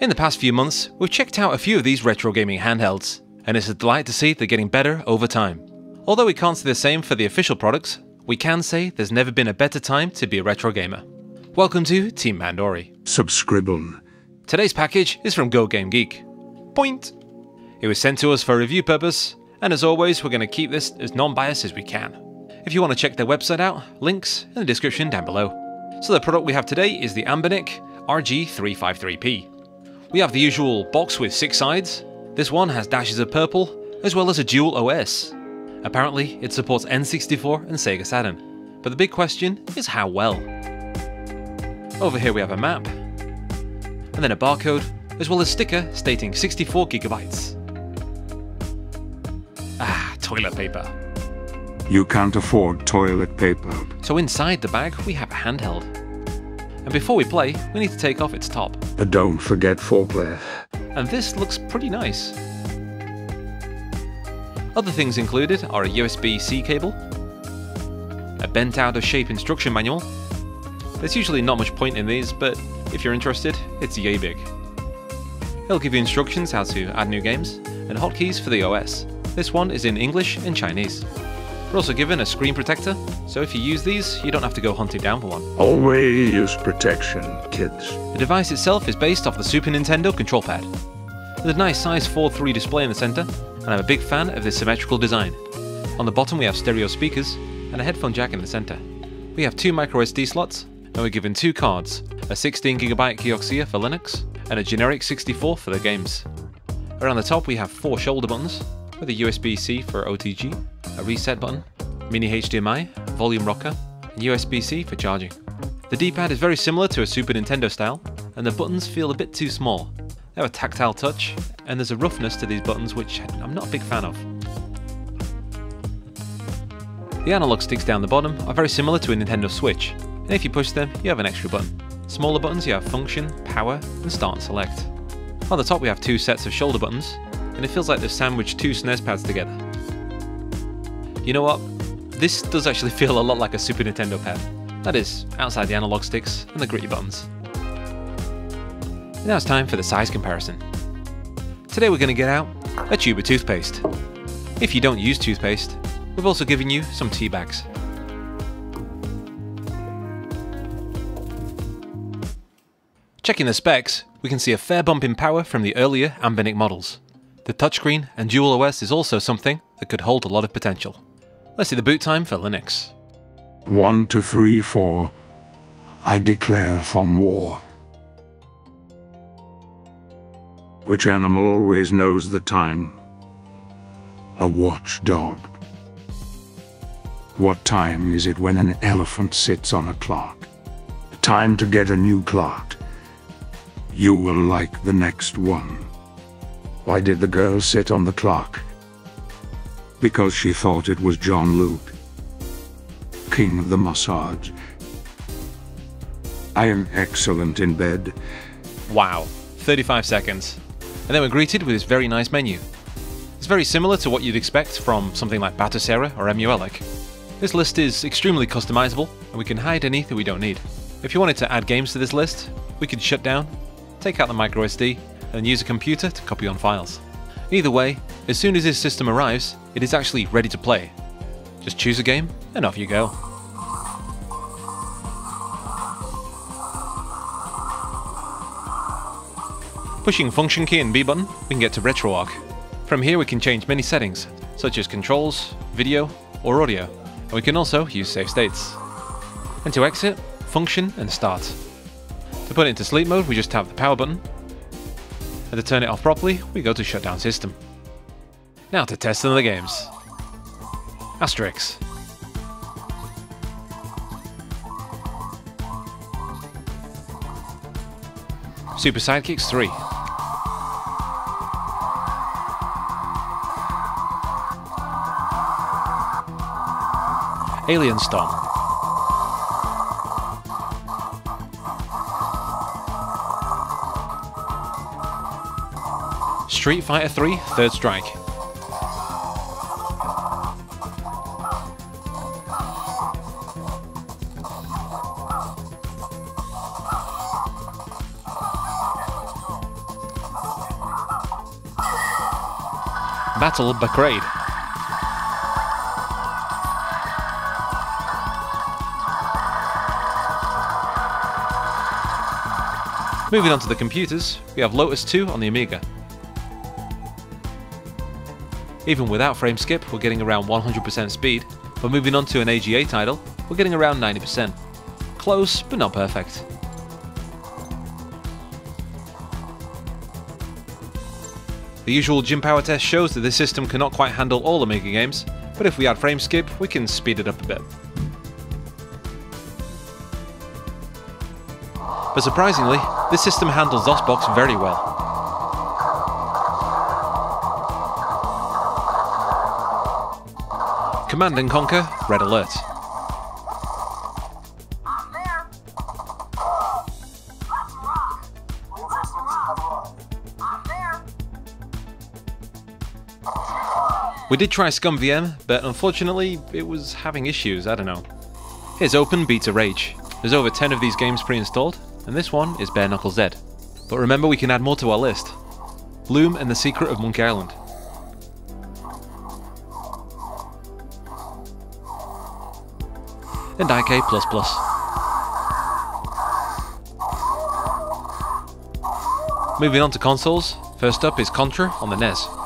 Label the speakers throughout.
Speaker 1: In the past few months, we've checked out a few of these retro gaming handhelds, and it's a delight to see they're getting better over time. Although we can't say the same for the official products, we can say there's never been a better time to be a retro gamer. Welcome to Team Pandory.
Speaker 2: Subscribble.
Speaker 1: Today's package is from Go Game Geek. Point! It was sent to us for review purpose, and as always, we're going to keep this as non-biased as we can. If you want to check their website out, links in the description down below. So the product we have today is the Anbernic RG353P. We have the usual box with six sides. This one has dashes of purple, as well as a dual OS. Apparently, it supports N64 and Sega Saturn. But the big question is how well. Over here we have a map, and then a barcode, as well as sticker stating 64 gigabytes. Ah, toilet paper.
Speaker 2: You can't afford toilet paper.
Speaker 1: So inside the bag we have a handheld. And before we play, we need to take off its top.
Speaker 2: But don't forget foreplay.
Speaker 1: And this looks pretty nice. Other things included are a USB-C cable, a bent out of shape instruction manual. There's usually not much point in these, but if you're interested, it's yay big. It'll give you instructions how to add new games, and hotkeys for the OS. This one is in English and Chinese. We're also given a screen protector, so if you use these, you don't have to go hunting down for one.
Speaker 2: Always use protection, kids.
Speaker 1: The device itself is based off the Super Nintendo control pad. There's a nice size 4.3 display in the centre, and I'm a big fan of this symmetrical design. On the bottom we have stereo speakers, and a headphone jack in the centre. We have two microSD slots, and we're given two cards, a 16GB Kioxia for Linux, and a generic 64 for the games. Around the top we have four shoulder buttons, with a USB-C for OTG, a reset button, mini HDMI, volume rocker, and USB-C for charging. The D-pad is very similar to a Super Nintendo style, and the buttons feel a bit too small. They have a tactile touch, and there's a roughness to these buttons which I'm not a big fan of. The analog sticks down the bottom are very similar to a Nintendo Switch, and if you push them, you have an extra button. Smaller buttons you have function, power, and start and select. On the top we have two sets of shoulder buttons, and it feels like they've sandwiched two SNES pads together. You know what? This does actually feel a lot like a Super Nintendo pad. That is, outside the analog sticks and the gritty buttons. Now it's time for the size comparison. Today we're going to get out a tube of toothpaste. If you don't use toothpaste, we've also given you some tea bags. Checking the specs, we can see a fair bump in power from the earlier Anbernic models. The touchscreen and dual OS is also something that could hold a lot of potential. Let's see the boot time for Linux.
Speaker 2: One, two, three, four. I declare from war. Which animal always knows the time? A watchdog. What time is it when an elephant sits on a clock? Time to get a new clock. You will like the next one. Why did the girl sit on the clock? Because she thought it was John Luke, king of the massage. I am excellent in bed.
Speaker 1: Wow, 35 seconds. And then we're greeted with this very nice menu. It's very similar to what you'd expect from something like Batocera or EmuELEC. This list is extremely customizable, and we can hide any that we don't need. If you wanted to add games to this list, we could shut down, take out the microSD, and use a computer to copy on files. Either way, as soon as this system arrives, it is actually ready to play. Just choose a game, and off you go. Pushing function key and B button, we can get to RetroArch. From here we can change many settings, such as controls, video, or audio, and we can also use save states. And to exit, function and start. To put it into sleep mode, we just tap the power button, and to turn it off properly, we go to shutdown system. Now to test some of the games. Asterix. Super Sidekicks 3. Alien Storm. Street Fighter 3 Third Strike. Battle Bakraid. Moving on to the computers, we have Lotus 2 on the Amiga. Even without frame skip, we're getting around 100% speed, but moving on to an AGA title, we're getting around 90%. Close, but not perfect. The usual Jim Power test shows that this system cannot quite handle all Amiga games, but if we add frame skip, we can speed it up a bit. But surprisingly, this system handles DOSBox very well. Command and Conquer Red Alert. We did try ScummVM, but unfortunately it was having issues, I don't know. Here's Open Beta Rage. There's over 10 of these games pre-installed, and this one is Bare Knuckle Z. But remember we can add more to our list. Bloom and the Secret of Monkey Island. And IK++. Moving on to consoles, first up is Contra on the NES.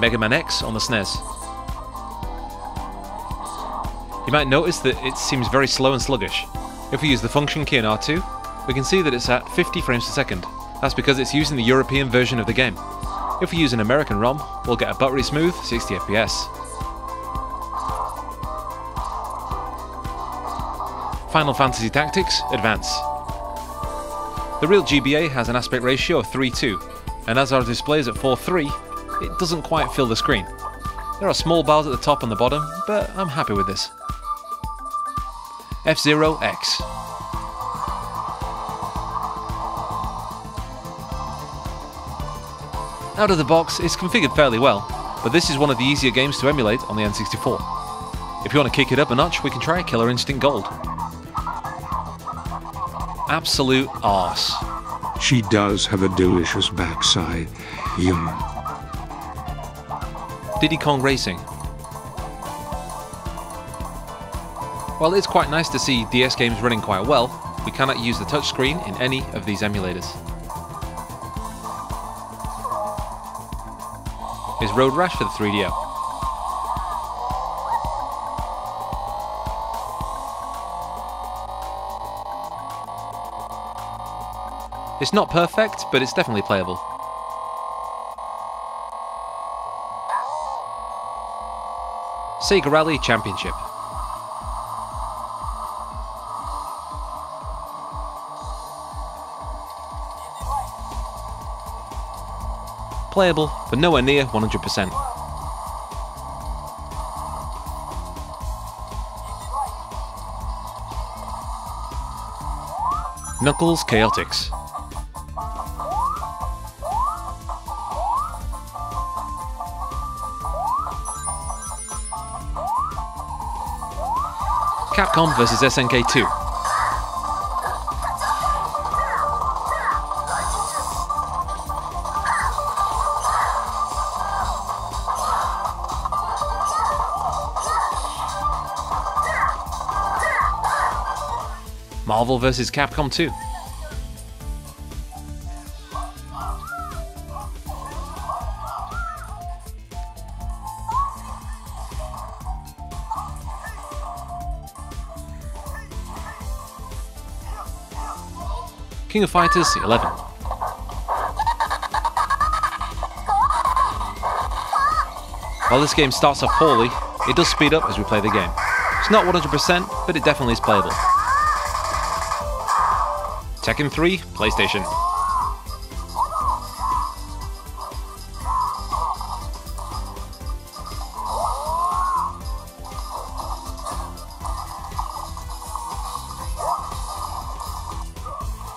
Speaker 1: Mega Man X on the SNES. You might notice that it seems very slow and sluggish. If we use the function key in R2, we can see that it's at 50 frames per second. That's because it's using the European version of the game. If we use an American ROM, we'll get a buttery smooth 60 FPS. Final Fantasy Tactics Advance. The real GBA has an aspect ratio of 3:2, and as our display is at 4:3, it doesn't quite fill the screen. There are small bars at the top and the bottom, but I'm happy with this. F-Zero X. Out of the box, it's configured fairly well, but this is one of the easier games to emulate on the N64. If you want to kick it up a notch, we can try Killer Instinct Gold. Absolute arse.
Speaker 2: She does have a delicious backside. Yum.
Speaker 1: Diddy Kong Racing. While it's quite nice to see DS games running quite well, we cannot use the touchscreen in any of these emulators. Is Road Rash for the 3DO. It's not perfect, but it's definitely playable. Sega Rally Championship. Playable, but nowhere near 100%. Knuckles Chaotix. Capcom vs SNK 2. Marvel vs Capcom 2. King of Fighters 11. While this game starts off poorly, it does speed up as we play the game. It's not 100%, but it definitely is playable. Tekken 3, PlayStation.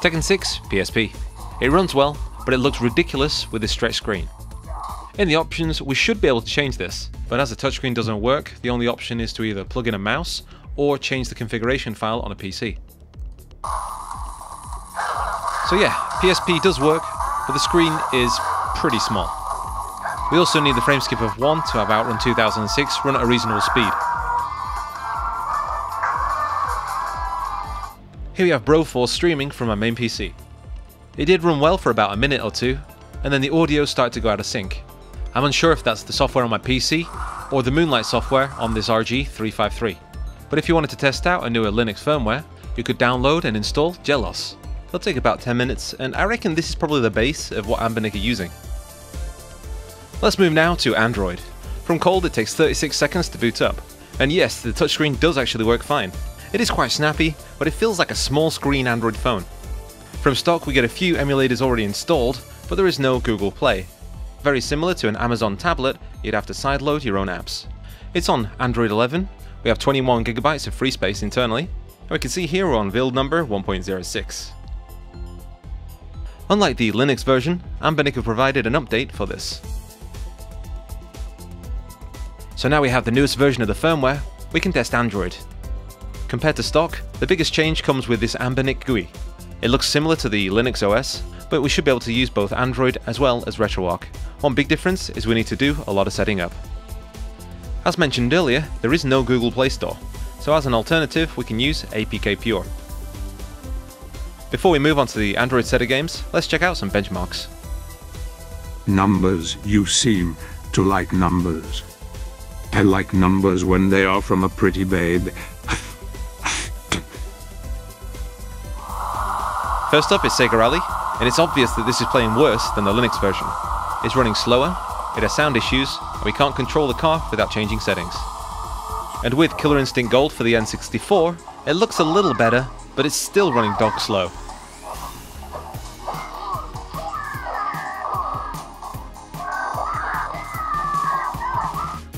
Speaker 1: Tekken 6, PSP. It runs well, but it looks ridiculous with this stretched screen. In the options, we should be able to change this, but as the touchscreen doesn't work, the only option is to either plug in a mouse or change the configuration file on a PC. So yeah, PSP does work, but the screen is pretty small. We also need the frame skip of 1 to have Outrun 2006 run at a reasonable speed. Here we have Broforce streaming from my main PC. It did run well for about a minute or two, and then the audio started to go out of sync. I'm unsure if that's the software on my PC or the Moonlight software on this RG353. But if you wanted to test out a newer Linux firmware, you could download and install JELOS. It'll take about 10 minutes, and I reckon this is probably the base of what Anbernic are using. Let's move now to Android. From cold it takes 36 seconds to boot up. And yes, the touchscreen does actually work fine. It is quite snappy, but it feels like a small screen Android phone. From stock we get a few emulators already installed, but there is no Google Play. Very similar to an Amazon tablet, you'd have to sideload your own apps. It's on Android 11, we have 21GB of free space internally, and we can see here we're on build number 1.06. Unlike the Linux version, Anbernic have provided an update for this. So now we have the newest version of the firmware, we can test Android. Compared to stock, the biggest change comes with this Anbernic GUI. It looks similar to the Linux OS, but we should be able to use both Android as well as RetroArch. One big difference is we need to do a lot of setting up. As mentioned earlier, there is no Google Play Store, so as an alternative we can use APK Pure. Before we move on to the Android set of games, let's check out some benchmarks.
Speaker 2: Numbers, you seem to like numbers. I like numbers when they are from a pretty babe.
Speaker 1: First up is Sega Rally, and it's obvious that this is playing worse than the Linux version. It's running slower, it has sound issues, and we can't control the car without changing settings. And with Killer Instinct Gold for the N64, it looks a little better, but it's still running dog slow.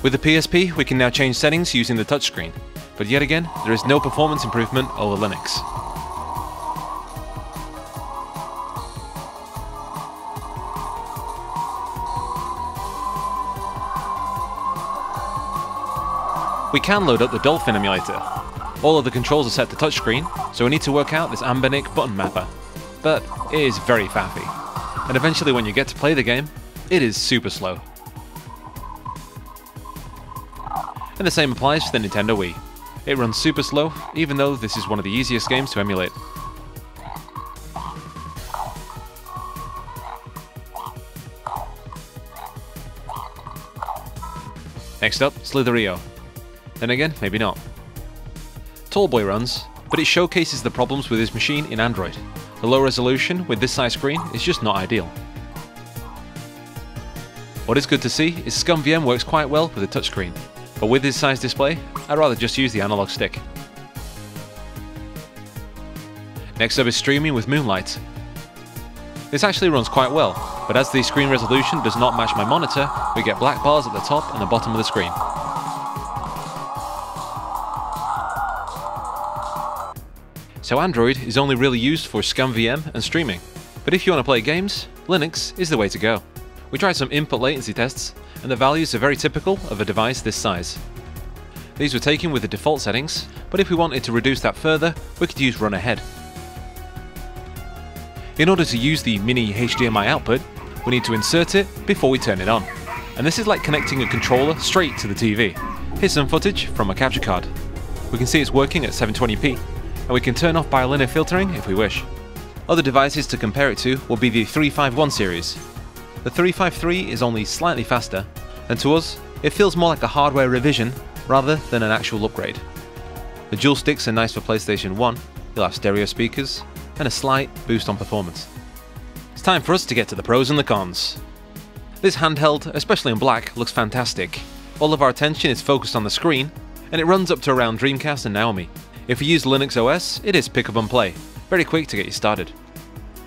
Speaker 1: With the PSP, we can now change settings using the touchscreen, but yet again, there is no performance improvement over Linux. Can load up the Dolphin emulator. All of the controls are set to touchscreen, so we need to work out this Anbernic button mapper. But it is very faffy, and eventually when you get to play the game, it is super slow. And the same applies to the Nintendo Wii. It runs super slow, even though this is one of the easiest games to emulate. Next up, Slither.io. Then again, maybe not. Tallboy runs, but it showcases the problems with his machine in Android. The low resolution with this size screen is just not ideal. What is good to see is ScummVM works quite well with a touchscreen, but with this size display, I'd rather just use the analog stick. Next up is streaming with Moonlight. This actually runs quite well, but as the screen resolution does not match my monitor, we get black bars at the top and the bottom of the screen. So Android is only really used for ScummVM and streaming. But if you want to play games, Linux is the way to go. We tried some input latency tests, and the values are very typical of a device this size. These were taken with the default settings, but if we wanted to reduce that further, we could use run ahead. In order to use the mini HDMI output, we need to insert it before we turn it on. And this is like connecting a controller straight to the TV. Here's some footage from a capture card. We can see it's working at 720p, and we can turn off bilinear filtering if we wish. Other devices to compare it to will be the 351 series. The 353 is only slightly faster, and to us, it feels more like a hardware revision rather than an actual upgrade. The dual sticks are nice for PlayStation 1, you'll have stereo speakers, and a slight boost on performance. It's time for us to get to the pros and the cons. This handheld, especially in black, looks fantastic. All of our attention is focused on the screen, and it runs up to around Dreamcast and Naomi. If you use Linux OS, it is pick up and play, very quick to get you started.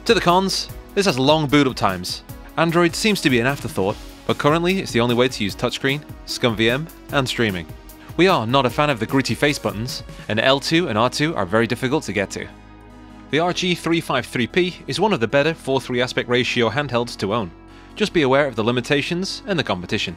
Speaker 1: To the cons, this has long boot up times. Android seems to be an afterthought, but currently it's the only way to use touchscreen, ScummVM, and streaming. We are not a fan of the gritty face buttons, and L2 and R2 are very difficult to get to. The RG353P is one of the better 4-3 aspect ratio handhelds to own. Just be aware of the limitations and the competition.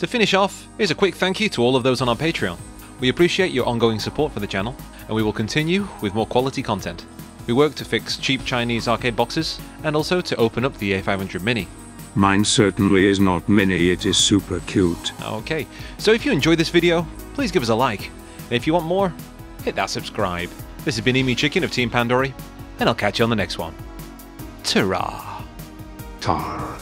Speaker 1: To finish off, here's a quick thank you to all of those on our Patreon. We appreciate your ongoing support for the channel, and we will continue with more quality content. We work to fix cheap Chinese arcade boxes, and also to open up the A500 Mini.
Speaker 2: Mine certainly is not mini, it is super cute.
Speaker 1: Okay, so if you enjoyed this video, please give us a like. And if you want more, hit that subscribe. This has been Emu Chicken of Team Pandory, and I'll catch you on the next one. Ta-ra!
Speaker 2: Tar.